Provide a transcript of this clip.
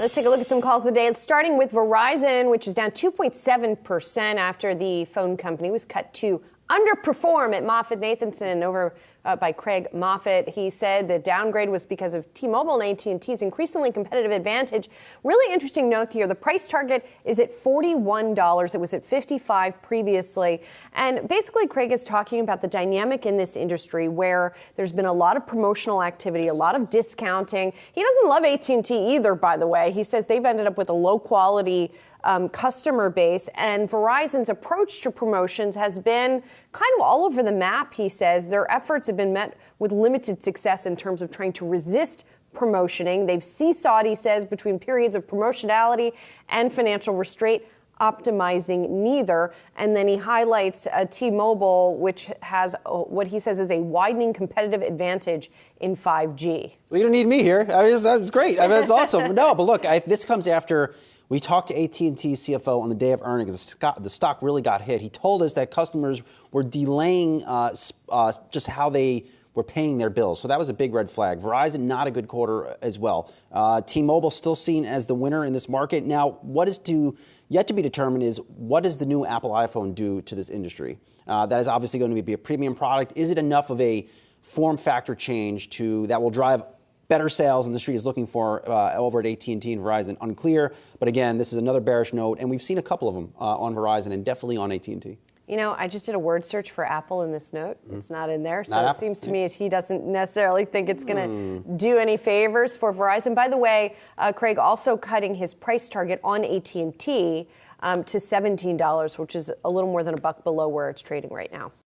Let's take a look at some calls of the day. Starting with Verizon, which is down 2.7% after the phone company was cut to underperform at MoffettNathanson over uh, by Craig Moffett. He said the downgrade was because of T-Mobile and AT&T's increasingly competitive advantage. Really interesting note here. The price target is at $41. It was at 55 previously. And basically Craig is talking about the dynamic in this industry where there's been a lot of promotional activity, a lot of discounting. He doesn't love AT&T either, by the way. He says they've ended up with a low quality um, customer base. And Verizon's approach to promotions has been kind of all over the map, he says. Their efforts have been met with limited success in terms of trying to resist promotioning. They've seesawed, he says, between periods of promotionality and financial restraint optimizing neither. And then he highlights uh, T-Mobile, which has uh, what he says is a widening competitive advantage in 5G. Well, you don't need me here. I mean, that's great. I mean, that's awesome. No, but look, I, this comes after we talked to AT&T CFO on the day of earnings. The stock really got hit. He told us that customers were delaying uh, uh, just how they were paying their bills. So that was a big red flag. Verizon, not a good quarter as well. Uh, T-Mobile still seen as the winner in this market. Now, what is to yet to be determined is what does the new Apple iPhone do to this industry? Uh, that is obviously going to be a premium product. Is it enough of a form factor change to that will drive better sales and the street is looking for uh, over at AT&T and Verizon. Unclear, but again, this is another bearish note, and we've seen a couple of them uh, on Verizon and definitely on AT&T. You know, I just did a word search for Apple in this note. Mm. It's not in there, so not it Apple. seems to me he doesn't necessarily think it's going to mm. do any favors for Verizon. By the way, uh, Craig also cutting his price target on AT&T um, to $17, which is a little more than a buck below where it's trading right now.